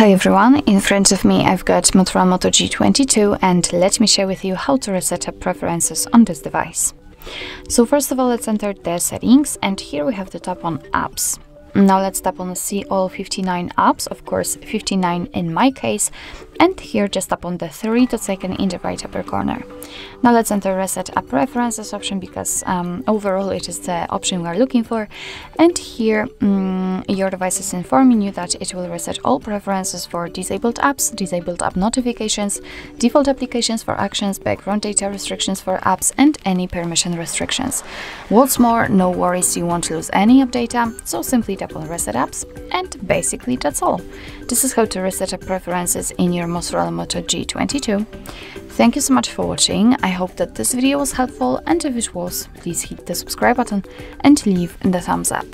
Hi everyone, in front of me I've got Motorola Moto G22 and let me share with you how to reset app preferences on this device. So first of all let's enter the settings and here we have the tab on apps. Now let's tap on see all 59 apps, of course 59 in my case, and here just tap on the three dot icon in the right upper corner. Now let's enter reset app preferences option because um, overall it is the option we are looking for, and here um, your device is informing you that it will reset all preferences for disabled apps, disabled app notifications, default applications for actions, background data restrictions for apps, and any permission restrictions. What's more, no worries, you won't lose any app data, so simply tap on reset apps and basically that's all. This is how to reset app preferences in your Motorola Moto G22. Thank you so much for watching, I hope that this video was helpful and if it was, please hit the subscribe button and leave the thumbs up.